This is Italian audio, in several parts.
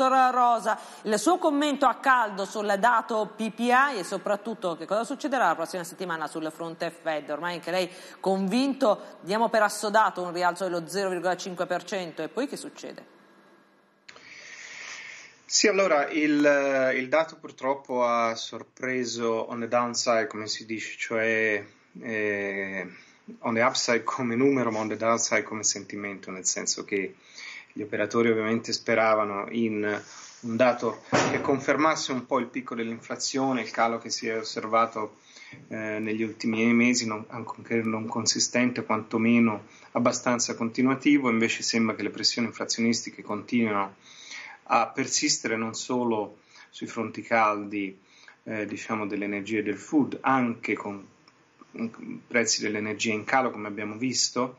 Dottor Rosa, il suo commento a caldo sul dato PPI e soprattutto che cosa succederà la prossima settimana sul fronte Fed? Ormai anche lei convinto, diamo per assodato un rialzo dello 0,5% e poi che succede? Sì, allora il, il, dato purtroppo ha sorpreso on the downside, come si dice, cioè eh, on the upside come numero, ma on the downside come sentimento, nel senso che gli operatori ovviamente speravano in un dato che confermasse un po' il picco dell'inflazione, il calo che si è osservato eh, negli ultimi mesi, non, anche non consistente, quantomeno abbastanza continuativo, invece sembra che le pressioni inflazionistiche continuino a persistere non solo sui fronti caldi eh, diciamo dell'energia e del food, anche con prezzi dell'energia in calo come abbiamo visto,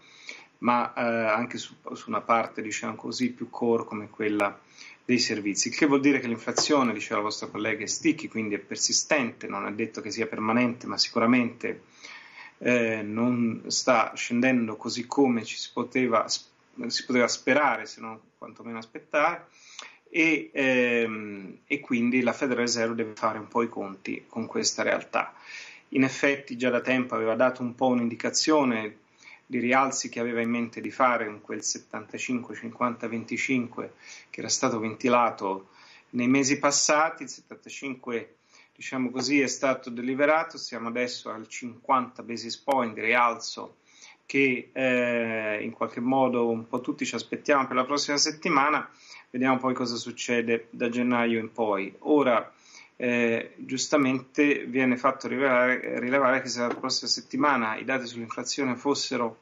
ma eh, anche su, su, una parte diciamo così più core come quella dei servizi, il che vuol dire che l'inflazione, diceva la vostra collega, è sticky, quindi è persistente, non è detto che sia permanente, ma sicuramente eh, non sta scendendo così come ci si poteva, si poteva sperare, se non quantomeno aspettare e, ehm, e, quindi la Federal Reserve deve fare un po' i conti con questa realtà. In effetti già da tempo aveva dato un po' un'indicazione di rialzi che aveva in mente di fare in quel 75-50-25 che era stato ventilato nei mesi passati, il 75 diciamo così è stato deliberato, siamo adesso al 50 basis point di rialzo che eh, in qualche modo un po' tutti ci aspettiamo per la prossima settimana. Vediamo poi cosa succede da gennaio in poi. Ora, eh, giustamente viene fatto rilevare, rilevare, che se la prossima settimana i dati sull'inflazione fossero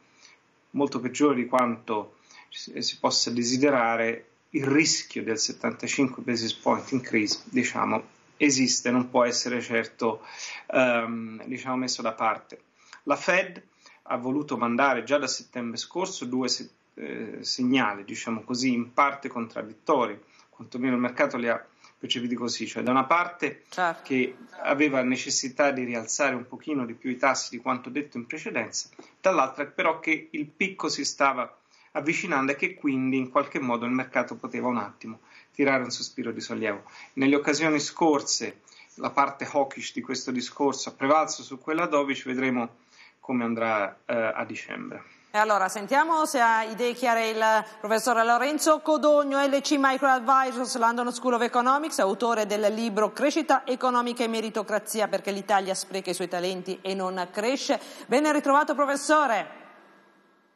molto peggiori di quanto si possa desiderare, il rischio del 75 basis point increase, diciamo, esiste, non può essere certo um, diciamo, messo da parte. La Fed ha voluto mandare già da settembre scorso due, eh, segnali, diciamo così, in parte contraddittori, quantomeno il mercato li ha percepiti così, cioè da una parte certo. che aveva necessità di rialzare un pochino di più i tassi di quanto detto in precedenza, dall'altra però che il picco si stava avvicinando e che quindi in qualche modo il mercato poteva un attimo tirare un sospiro di sollievo. Nelle occasioni scorse la parte hawkish di questo discorso ha prevalso su quella dovish, vedremo come andrà eh, a dicembre. E allora sentiamo se ha idee chiare il professor Lorenzo Codogno, LC Micro Advisors, London School of Economics, autore del libro Crescita economica e meritocrazia perché l'Italia spreca i suoi talenti e non cresce. Ben ritrovato professore.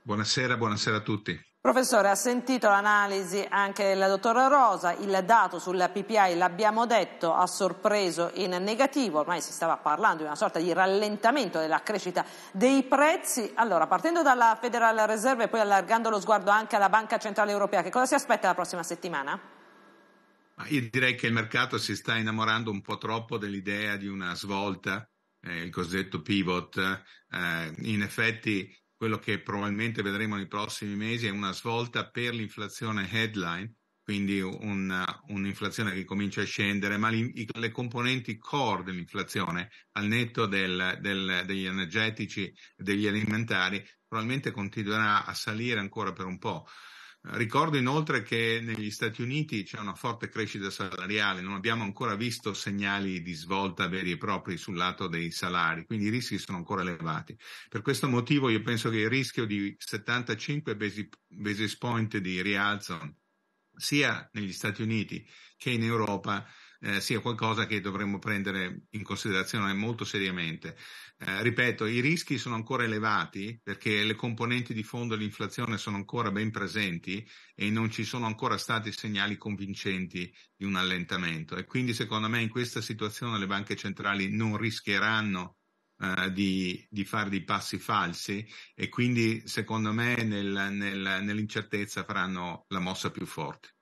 Buonasera, buonasera a tutti. Professore, ha sentito l'analisi anche del dottor Rosa, il dato sulla PPI, l'abbiamo detto, ha sorpreso in negativo, ormai si stava parlando di una sorta di rallentamento della crescita dei prezzi. Allora, partendo dalla Federal Reserve e poi allargando lo sguardo anche alla Banca Centrale Europea, che cosa si aspetta la prossima settimana? Io direi che il mercato si sta innamorando un po' troppo dell'idea di una svolta, eh, il cosiddetto pivot. Eh, in effetti quello che probabilmente vedremo nei prossimi mesi è una svolta per l'inflazione headline, quindi un, un'inflazione che comincia a scendere, ma li, le componenti core dell'inflazione, al netto del, del, degli energetici e degli alimentari, probabilmente continuerà a salire ancora per un po'. Ricordo inoltre che negli Stati Uniti c'è una forte crescita salariale, non abbiamo ancora visto segnali di svolta veri e propri sul lato dei salari, quindi i rischi sono ancora elevati. Per questo motivo io penso che il rischio di 75 basis point di rialzo sia negli Stati Uniti che in Europa eh, sia qualcosa che dovremmo prendere in considerazione molto seriamente. Eh, ripeto, i rischi sono ancora elevati perché le componenti di fondo dell'inflazione sono ancora ben presenti e non ci sono ancora stati segnali convincenti di un allentamento e quindi secondo me in questa situazione le banche centrali non rischieranno Uh, di, di, fare dei passi falsi e quindi secondo me nel, nel, nell'incertezza faranno la mossa più forte.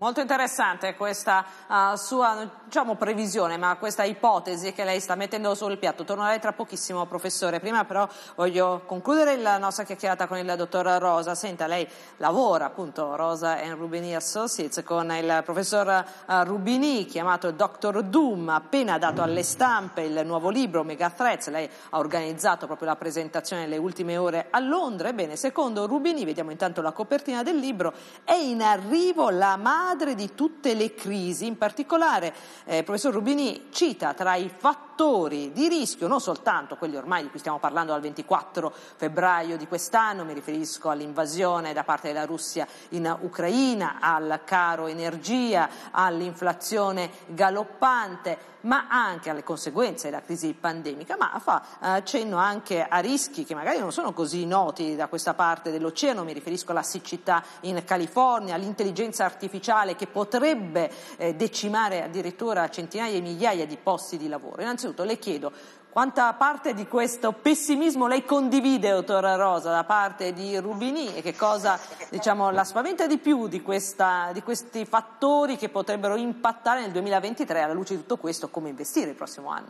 Molto interessante questa uh, sua diciamo, previsione, ma questa ipotesi che lei sta mettendo sul piatto. Tornerei tra pochissimo, professore. Prima però voglio concludere la nostra chiacchierata con il dottor Rosa. Senta, lei lavora appunto Rosa and Rubini Associates con il professor uh, Rubini, chiamato Dr. Doom, appena dato alle stampe il nuovo libro Mega Threats. Lei ha organizzato proprio la presentazione nelle ultime ore a Londra. Ebbene, secondo Rubini, vediamo intanto la copertina del libro, è in arrivo la mano madre di tutte le crisi, in particolare eh, professor Rubini cita tra i fattori di rischio, non soltanto quelli ormai di cui stiamo parlando dal 24 febbraio di quest'anno, mi riferisco all'invasione da parte della Russia in Ucraina, al caro energia, all'inflazione galoppante, ma anche alle conseguenze della crisi pandemica, ma fa eh, anche a rischi che magari non sono così noti da questa parte dell'oceano, mi riferisco alla siccità in California, all'intelligenza artificiale che potrebbe eh, decimare addirittura centinaia e migliaia di posti di lavoro. Innanzitutto le chiedo quanta parte di questo pessimismo lei condivide, dottora Rosa, da parte di Rubini e che cosa diciamo, la spaventa di più di, questa, di, questi fattori che potrebbero impattare nel 2023 alla luce di tutto questo, come investire il prossimo anno?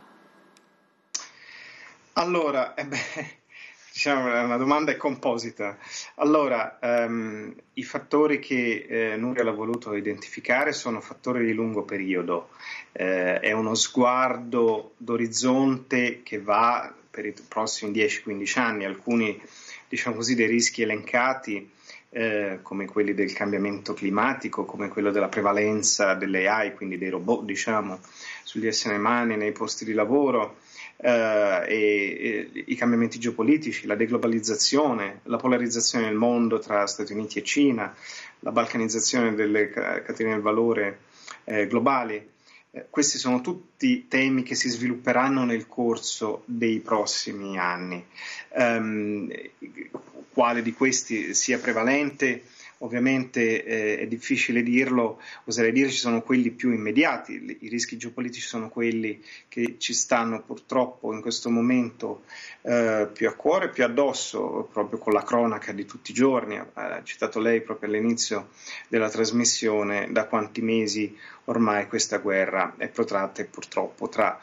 Allora, eh beh, diciamo, una domanda è composita. Allora, um, i fattori che eh, Nuria ha voluto identificare sono fattori di lungo periodo. Eh, è uno sguardo d'orizzonte che va per i prossimi 10-15 anni. Alcuni, diciamo così, dei rischi elencati, eh, come quelli del cambiamento climatico, come quello della prevalenza delle AI, quindi dei robot, diciamo, sugli esseri umani nei posti di lavoro, eh, e, e, i cambiamenti geopolitici, la deglobalizzazione, la polarizzazione del mondo tra Stati Uniti e Cina, la balcanizzazione delle catene del valore eh, globali. Eh, questi sono tutti temi che si svilupperanno nel corso dei prossimi anni. Um, quale di questi sia prevalente Ovviamente eh, è difficile dirlo, oserei dire ci sono quelli più immediati, i rischi geopolitici sono quelli che ci stanno purtroppo in questo momento eh, più a cuore, più addosso, proprio con la cronaca di tutti i giorni. Ha citato lei proprio all'inizio della trasmissione da quanti mesi ormai questa guerra è protratta e purtroppo tra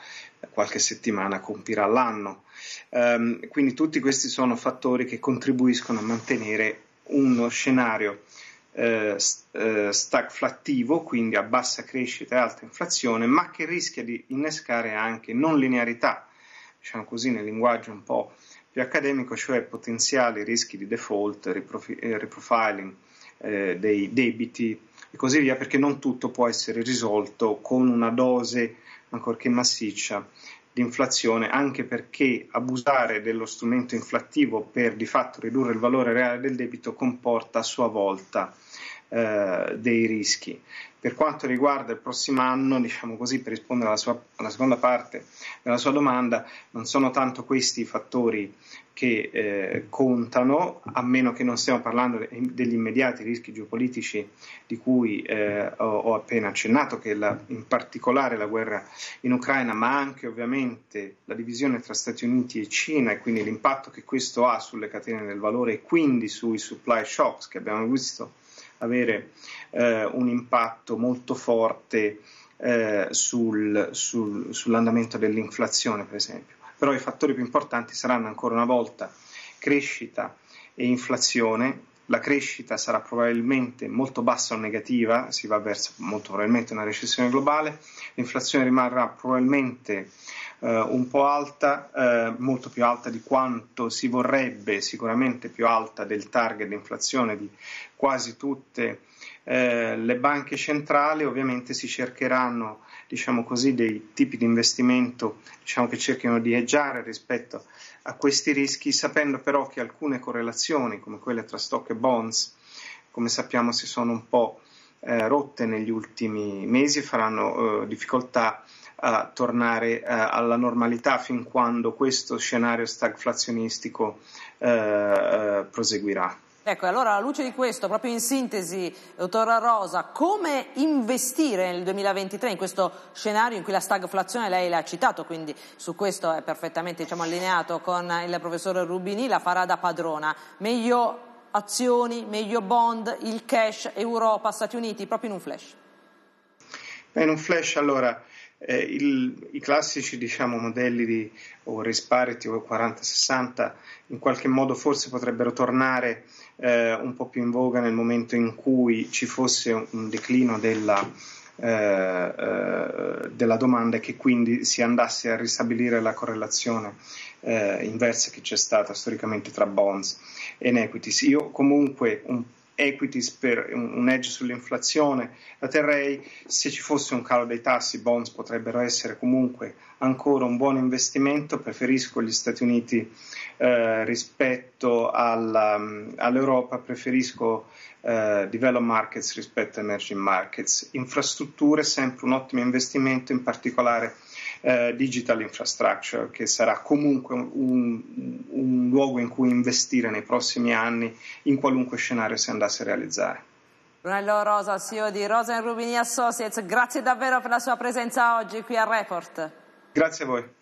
qualche settimana compirà l'anno. Um, quindi tutti questi sono fattori che contribuiscono a mantenere uno scenario eh, eh, stagflattivo, quindi a bassa crescita e alta inflazione, ma che rischia di innescare anche non linearità, diciamo così nel linguaggio un po' più accademico, cioè potenziali rischi di default, riprofi- eh, eh, dei debiti e così via, perché non tutto può essere risolto con una dose, ancorché massiccia, di inflazione, anche perché abusare dello strumento inflattivo per di fatto ridurre il valore reale del debito comporta a sua volta eh, dei rischi. Per quanto riguarda il prossimo anno, diciamo così, per rispondere alla, sua, alla seconda parte della sua domanda, non sono tanto questi i fattori che eh, contano, a meno che non stiamo parlando degli immediati rischi geopolitici di cui eh, ho, ho, appena accennato, che la, in particolare la guerra in Ucraina, ma anche ovviamente la divisione tra Stati Uniti e Cina e quindi l'impatto che questo ha sulle catene del valore e quindi sui supply shocks che abbiamo visto avere eh, un impatto molto forte eh, sul, sul, sull'andamento dell'inflazione, per esempio. Però i fattori più importanti saranno ancora una volta crescita e inflazione. La crescita sarà probabilmente molto bassa o negativa, si va verso molto probabilmente una recessione globale, l'inflazione rimarrà probabilmente eh, un po' alta, eh, molto più alta di quanto si vorrebbe, sicuramente più alta del target di inflazione di quasi tutte eh, le banche centrali, ovviamente si cercheranno diciamo così, dei tipi di investimento diciamo, che cerchino di eggiare rispetto a questi rischi, sapendo però che alcune correlazioni, come quelle tra stock e bonds, come sappiamo si sono un po' eh, rotte negli ultimi mesi, faranno eh, difficoltà a tornare eh, alla normalità fin quando questo scenario stagflazionistico eh, eh, proseguirà. Ecco, allora alla luce di questo, proprio in sintesi, dottora Rosa, come investire nel 2023 in questo scenario in cui la stagflazione lei l'ha citato, quindi su questo è perfettamente diciamo, allineato con il professore Rubini, la farà da padrona. Meglio azioni, meglio bond, il cash, Europa, Stati Uniti, proprio in un flash? In un flash allora eh, il, i classici diciamo, modelli di o rispariti o 40-60 in qualche modo forse potrebbero tornare eh, un po' più in voga nel momento in cui ci fosse un, un declino della, eh, eh, della domanda e che quindi si andasse a ristabilire la correlazione eh, inversa che c'è stata storicamente tra bonds e equities. Io comunque un equities per un edge sull'inflazione, la terrei, se ci fosse un calo dei tassi, bonds potrebbero essere comunque ancora un buon investimento, preferisco gli Stati Uniti eh, rispetto alla, all'Europa, preferisco eh, developed markets rispetto a emerging markets, infrastrutture sempre un ottimo investimento, in particolare eh, digital infrastructure, che sarà comunque un, un luogo in cui investire nei prossimi anni in qualunque scenario si andasse a realizzare. Brunello Rosa, CEO di Rosa Rubini Associates, grazie davvero per la sua presenza oggi qui a Report. Grazie a voi.